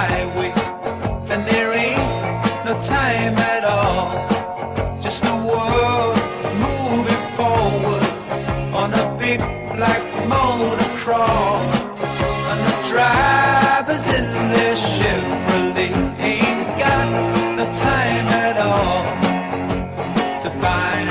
highway. And there ain't no time at all. Just a world moving forward on a big black motor crawl. And the drivers in their Chevrolet ain't got no time at all to find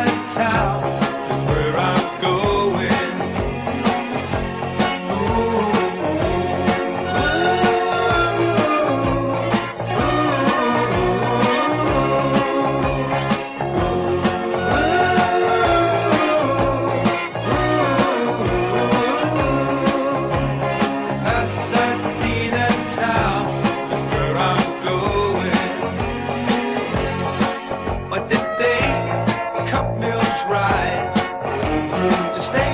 The stagecoach